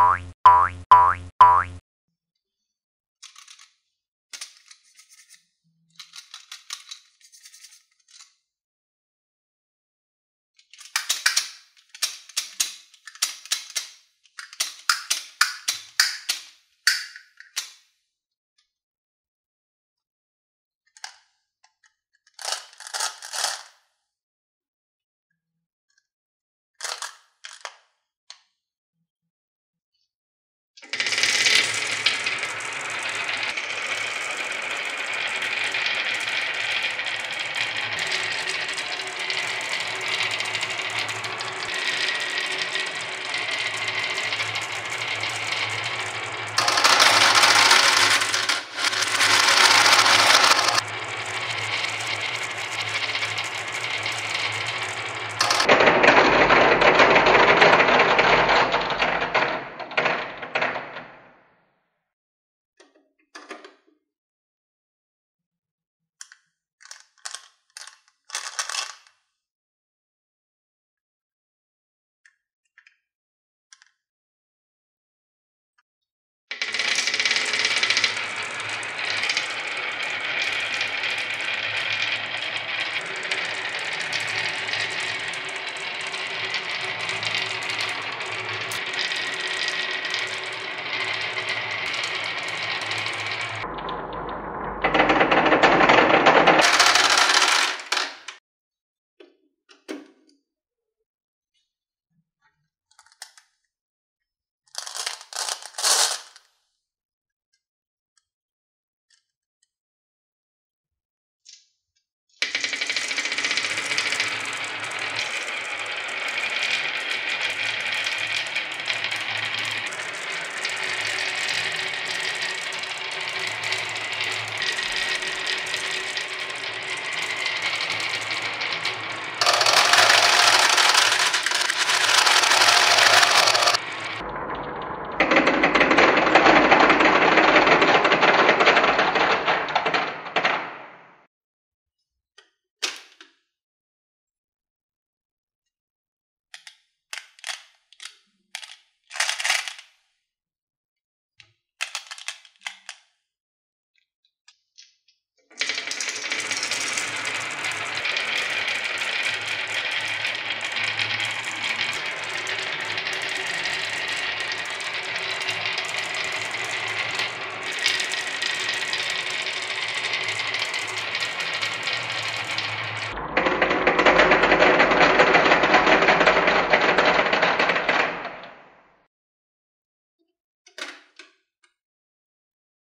Bye.